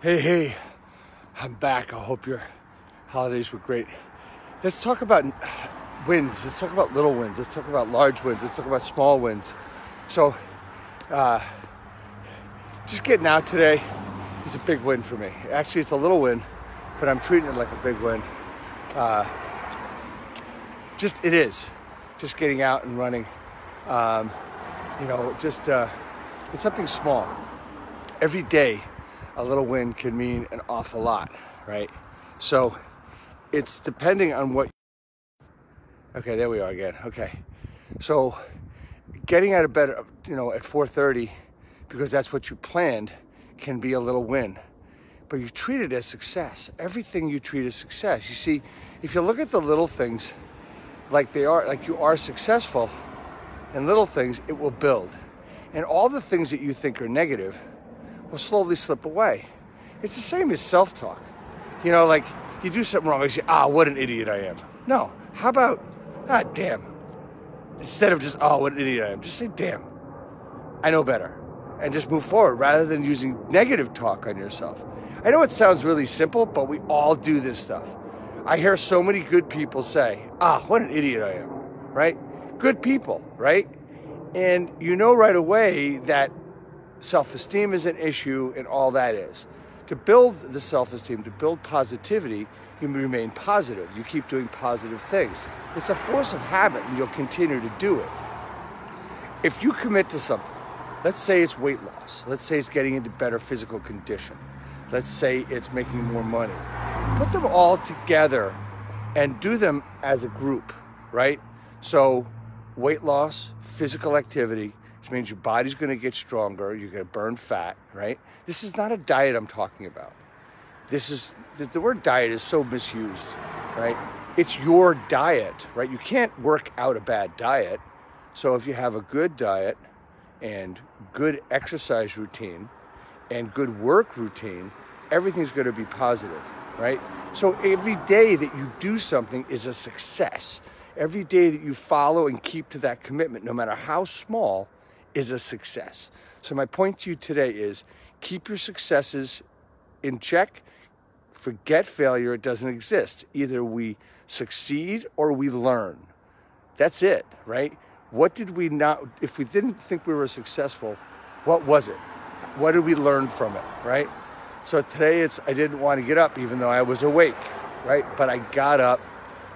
Hey, hey, I'm back. I hope your holidays were great. Let's talk about wins. Let's talk about little wins. Let's talk about large wins. Let's talk about small wins. So, uh, just getting out today is a big win for me. Actually, it's a little win, but I'm treating it like a big win. Uh, just, it is. Just getting out and running. Um, you know, just, uh, it's something small. Every day, a little win can mean an awful lot, right? So it's depending on what. Okay, there we are again. Okay, so getting out of bed, you know, at 4:30 because that's what you planned can be a little win, but you treat it as success. Everything you treat as success. You see, if you look at the little things like they are, like you are successful, and little things, it will build, and all the things that you think are negative will slowly slip away. It's the same as self talk. You know, like you do something wrong, you say, ah, what an idiot I am. No, how about, ah, damn. Instead of just, oh, what an idiot I am, just say, damn, I know better. And just move forward rather than using negative talk on yourself. I know it sounds really simple, but we all do this stuff. I hear so many good people say, ah, what an idiot I am, right? Good people, right? And you know right away that self esteem is an issue and all that is. To build the self esteem, to build positivity, you remain positive. You keep doing positive things. It's a force of habit and you'll continue to do it. If you commit to something, let's say it's weight loss, let's say it's getting into better physical condition, let's say it's making more money, put them all together and do them as a group, right? So, weight loss, physical activity, which means your body's going to get stronger. You're going to burn fat, right? This is not a diet I'm talking about. This is the, the word diet is so misused, right? It's your diet, right? You can't work out a bad diet. So if you have a good diet and good exercise routine and good work routine, everything's going to be positive, right? So every day that you do something is a success. Every day that you follow and keep to that commitment, no matter how small, is a success. So, my point to you today is keep your successes in check. Forget failure, it doesn't exist. Either we succeed or we learn. That's it, right? What did we not, if we didn't think we were successful, what was it? What did we learn from it, right? So today it's, I didn't want to get up even though I was awake, right? But I got up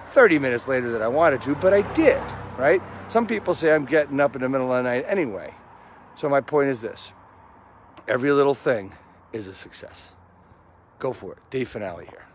30 minutes later than I wanted to, but I did, right? Some people say I'm getting up in the middle of the night anyway. So my point is this every little thing is a success. Go for it. Dave Fanale here.